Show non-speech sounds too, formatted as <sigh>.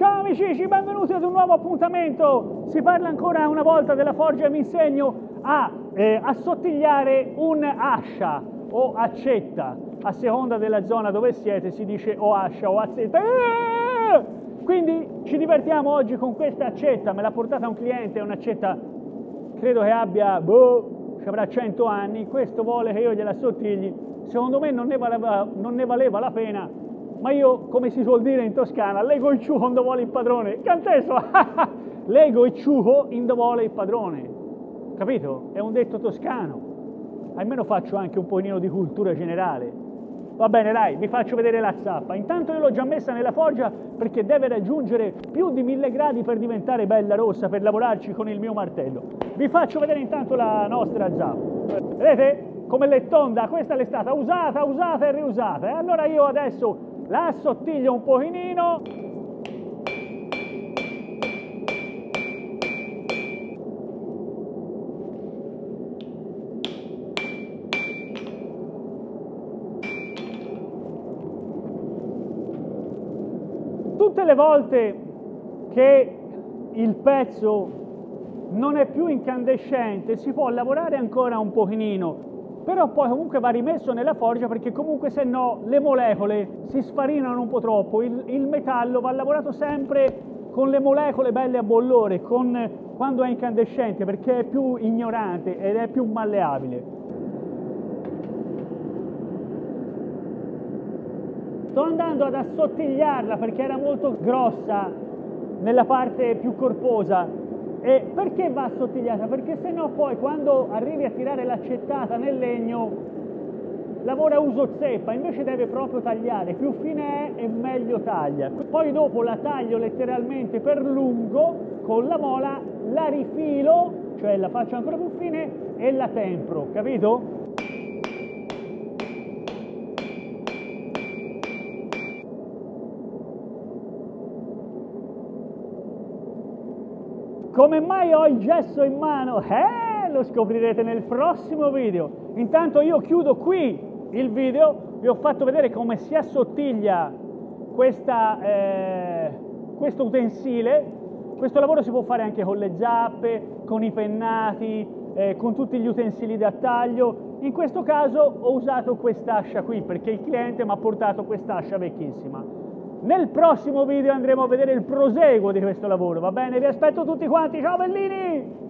Ciao amici, benvenuti ad un nuovo appuntamento. Si parla ancora una volta della forgia e vi insegno a eh, assottigliare un'ascia o accetta. A seconda della zona dove siete si dice o ascia o accetta. Eh! Quindi ci divertiamo oggi con questa accetta. Me l'ha portata un cliente, è un'accetta credo che abbia, boh, ci avrà 100 anni. Questo vuole che io gliela assottigli. Secondo me non ne valeva, non ne valeva la pena ma io, come si suol dire in Toscana, leggo il ciuco quando vuole il padrone. Canteso! <laughs> leggo il ciuco quando vuole il padrone. Capito? È un detto toscano. Almeno faccio anche un pochino di cultura generale. Va bene, dai, vi faccio vedere la zappa. Intanto io l'ho già messa nella foggia perché deve raggiungere più di mille gradi per diventare bella rossa, per lavorarci con il mio martello. Vi faccio vedere intanto la nostra zappa. Vedete? Come l'è tonda, questa l'è stata usata, usata e riusata. E allora io adesso la assottiglio un pochino. Tutte le volte che il pezzo non è più incandescente si può lavorare ancora un pochino però poi comunque va rimesso nella forgia perché comunque se no le molecole si sfarinano un po' troppo, il, il metallo va lavorato sempre con le molecole belle a bollore, con, quando è incandescente perché è più ignorante ed è più malleabile. Sto andando ad assottigliarla perché era molto grossa nella parte più corposa e perché va assottigliata? Perché se no poi quando arrivi a tirare l'accettata nel legno lavora uso zeppa, invece deve proprio tagliare, più fine è e meglio taglia. Poi dopo la taglio letteralmente per lungo con la mola, la rifilo, cioè la faccio ancora più fine e la tempro, capito? Come mai ho il gesso in mano? Eh, lo scoprirete nel prossimo video. Intanto io chiudo qui il video, vi ho fatto vedere come si assottiglia questa, eh, questo utensile. Questo lavoro si può fare anche con le zappe, con i pennati, eh, con tutti gli utensili da taglio. In questo caso ho usato quest'ascia qui perché il cliente mi ha portato quest'ascia vecchissima. Nel prossimo video andremo a vedere il proseguo di questo lavoro, va bene? Vi aspetto tutti quanti, ciao bellini!